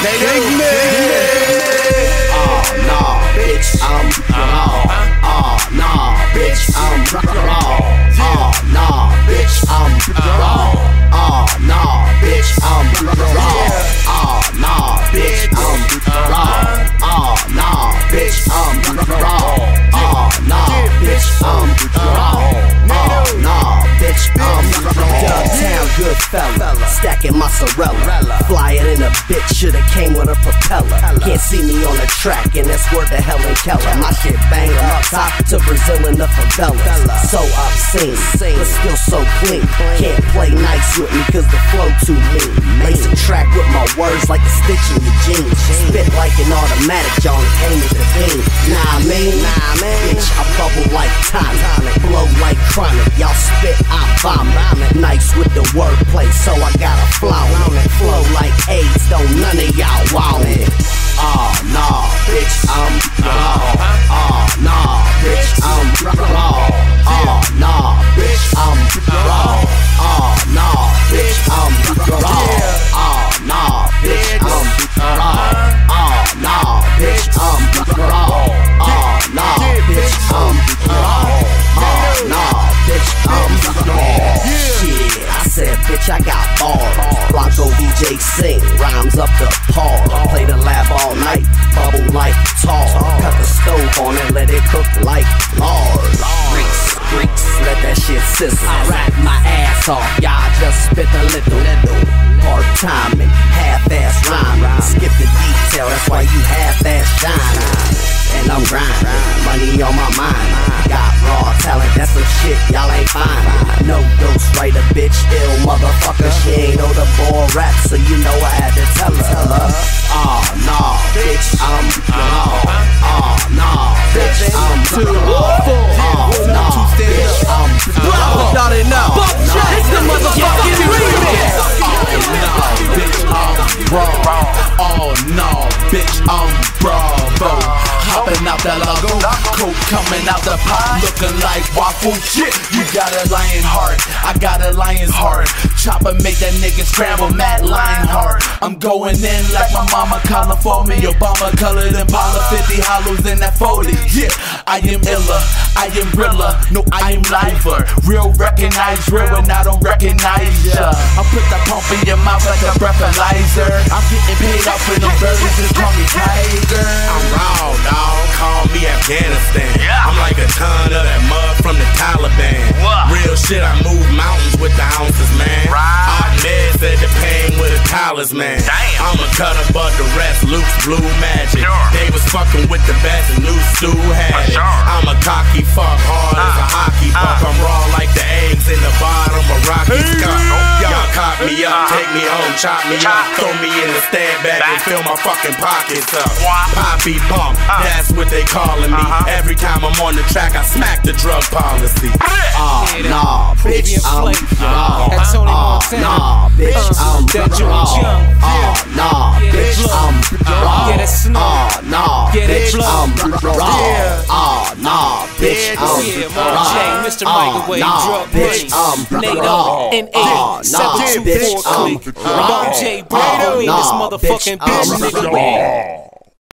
Dig me. Oh, nah, bitch, I'm raw. Oh, nah, bitch, I'm raw. Oh, nah, bitch, I'm raw. Oh, nah, bitch, I'm raw. Oh, nah, bitch, I'm raw. Oh, nah, bitch, I'm raw. Oh, nah, bitch, I'm raw. Oh, nah, bitch, I'm raw. Downtown good fella, stacking mozzarella. Flyer in a bitch, shoulda came with a propeller. Can't see me on the track, and that's word to Helen Keller. My shit bang from up top to Brazil in the favelas. So obscene, but still so clean. Can't play nice with me, cause the flow too mean. Lace a track with my words like a stitch in your jeans. Spit like an automatic, came with the beam. Nah, I mean, nah, man. None of y'all. want bitch, I got bars. Blanco DJ sing, rhymes up the par. Play the lab all night, bubble like tar. Cut the stove on and let it cook like lard. Grease, grease, let that shit sizzle. I rap my ass off, y'all just spit a little. Hard timing, half-ass rhyming. Skip the detail, that's why you half-ass shining. And I'm grinding, money on my mind. Got raw talent, that's some shit y'all ain't find. No ghostwriter, bitch, ill motherfucker. She ain't know the ball rap, so you know I had to tell her. Oh, nah, bitch, I'm raw. Oh, out that logo, coke coming out the pot, looking like waffle shit. You got a lion heart, I got a lion's heart. Chopper make that nigga scramble, mad lion heart. I'm going in like my mama calling for me. Obama colored Impala, 50 hollows in that 40. Yeah, I am iller, I am realer, no, I am liver. Real recognize real and I don't recognize ya. I put that pump in your mouth like a breathalyzer. I'm getting paid off for the birds, just call me Tiger. I'm. Afghanistan. I'm like a ton of that mud from the Taliban. Real shit, I move mountains with the ounces, man. Ahmed said the pain with a talisman. I'm a cut above the rest, Luke's blue magic. They was fucking with the best, and new Stu had it. I'm a cocky fuck, take me home, chop me up, throw me in the stand bag and fill my fucking pockets up. Poppy bump, that's what they calling me. Every time I'm on the track, I smack the drug policy. Oh, nah, bitch, I'm raw. Oh, ah, Montana. nah, bitch, I'm raw. Oh, nah, ah, bitch, I'm raw. Yeah, that Snoop. Oh, nah, bitch, I'm uh, Mr. Uh, Microwave, nah, drug bitch, um, NATO, and eight, seven, two, four, click, J, Brado, in this motherfucking bitch, nigga.